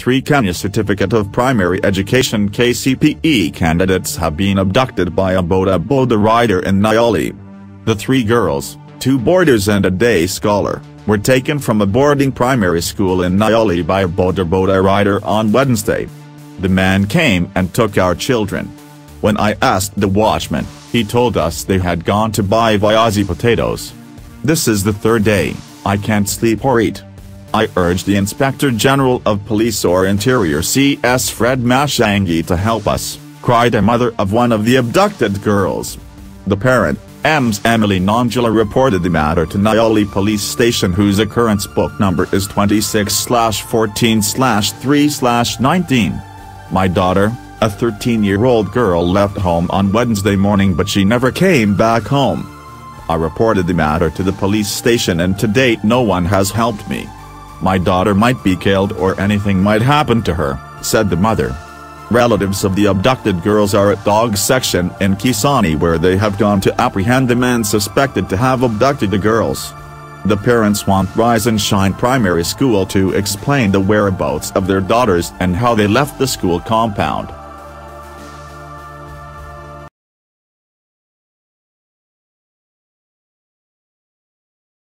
Three Kenya Certificate of Primary Education KCPE candidates have been abducted by a boda boda rider in Nyali. The three girls, two boarders and a day scholar, were taken from a boarding primary school in Nyali by a boda boda rider on Wednesday. The man came and took our children. When I asked the watchman, he told us they had gone to buy viazi potatoes. This is the third day, I can't sleep or eat. I urge the Inspector General of Police or Interior CS Fred Matiang'i to help us, cried a mother of one of the abducted girls. The parent, Ms. Emily Nongela reported the matter to Nyali Police Station whose occurrence book number is 26-14-3-19. My daughter, a 13-year-old girl left home on Wednesday morning but she never came back home. I reported the matter to the police station and to date no one has helped me. My daughter might be killed or anything might happen to her, said the mother. Relatives of the abducted girls are at dog section in Kisauni where they have gone to apprehend the men suspected to have abducted the girls. The parents want Rise and Shine Primary School to explain the whereabouts of their daughters and how they left the school compound.